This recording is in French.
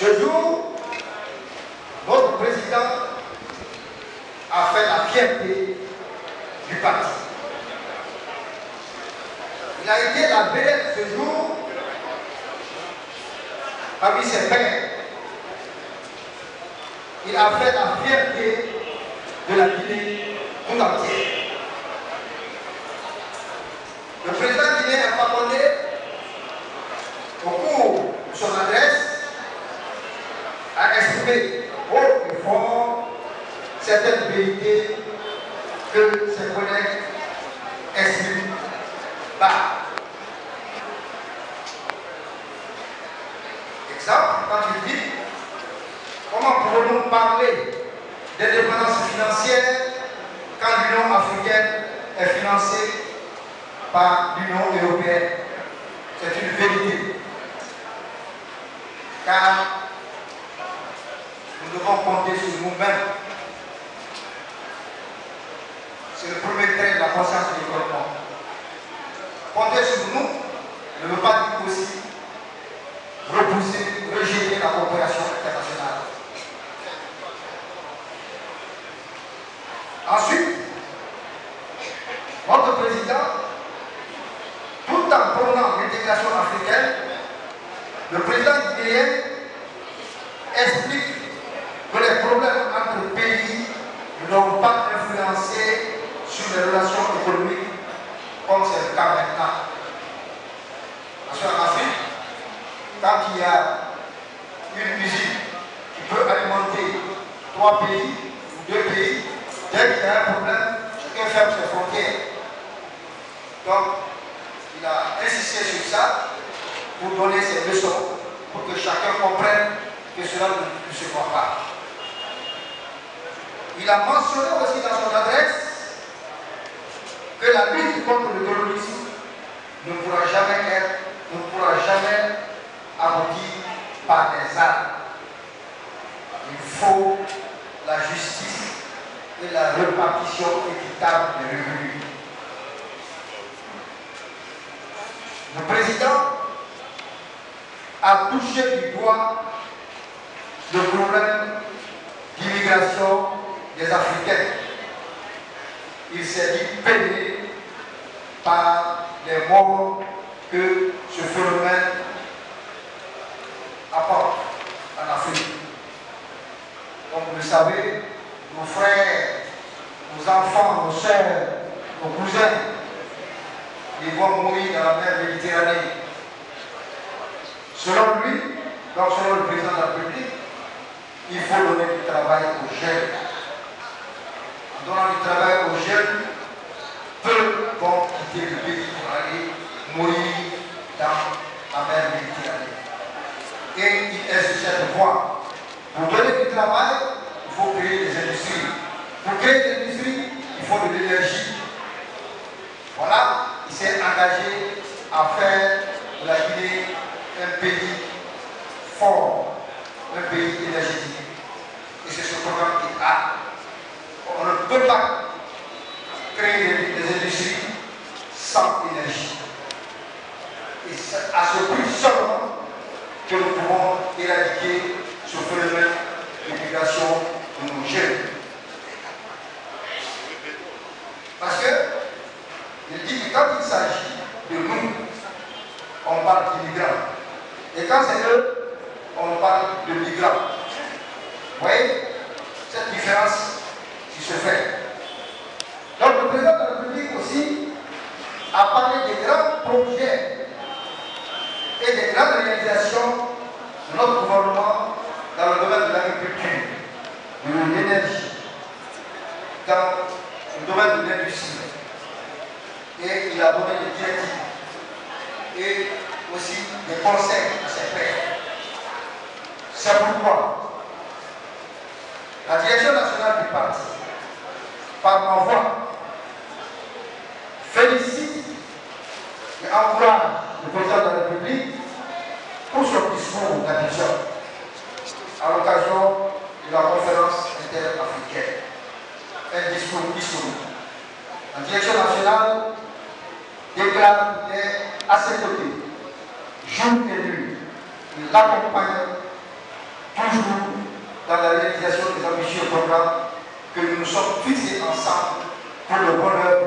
Ce jour, notre président a fait la fierté du parti. Il a été la vedette ce jour parmi ses pères. Il a fait la fierté de la Guinée tout entière. Le président guinéen a Fakonde, au cours de son adresse, a exprimé haut et fort certaines vérités que ses collègues expriment bas. Exemple, quand il dit comment pouvons-nous parler d'indépendance financière quand l'Union africaine est financée par l'Union européenne? C'est une vérité. Car nous devons compter sur nous-mêmes. C'est le premier trait de la conscience du développement. Compter sur nous ne veut pas dire aussi repousser, rejeter la coopération internationale. Ensuite, notre président, tout en prônant l'intégration africaine, le président guinéen explique que les problèmes entre pays ne doivent pas influencer sur les relations économiques comme c'est le cas maintenant. Parce qu'en Afrique, quand il y a une usine qui peut alimenter trois pays ou deux pays, dès qu'il y a un problème, chacun ferme ses frontières. Donc, il a insisté sur ça pour donner ses leçons, pour que chacun comprenne que cela ne se voit pas. Il a mentionné aussi dans son adresse que la lutte contre le terrorisme ne pourra jamais être, ne pourra jamais aboutir par des armes. Il faut la justice et la répartition équitable des revenus. Le président a touché du doigt le problème d'immigration des Africains. Il s'est dit peiné par les morts que ce phénomène apporte en Afrique. Comme vous le savez, nos frères, nos enfants, nos soeurs, nos cousins, ils vont mourir dans la mer Méditerranée. Selon lui, donc selon le président de la République, il faut donner du travail aux jeunes. En donnant du travail aux jeunes, peu vont quitter le pays pour aller mourir dans la mer Méditerranée. Et il est sur cette voie. Pour donner du travail, il faut créer des industries. Pour créer des industries, il faut de l'énergie. Voilà, il s'est engagé à faire de la Guinée un pays fort, un pays énergétique. Et c'est ce programme qu'il a. On ne peut pas créer des industries sans énergie. Et c'est à ce prix seulement que nous pouvons éradiquer ce phénomène d'immigration Parce que, il dit que quand il s'agit de nous, on parle d'immigrants. Et quand c'est eux, on parle de migrants. Vous voyez cette différence qui se fait. Donc le président de la République aussi a parlé des grands projets et des grandes réalisations de notre gouvernement dans le domaine de l'agriculture, de l'énergie, dans le domaine de l'industrie. Et il a donné des directives et aussi des conseils à ses pairs. C'est pourquoi la direction nationale du parti, par ma voix, félicite et encourage le président de la République pour son discours d'addition à l'occasion la conférence interafricaine. Un discours historique. La direction nationale déclare est à ses côtés, jour et nuit. Il l'accompagne toujours dans la réalisation des ambitieux programmes que nous nous sommes fixés ensemble pour le bonheur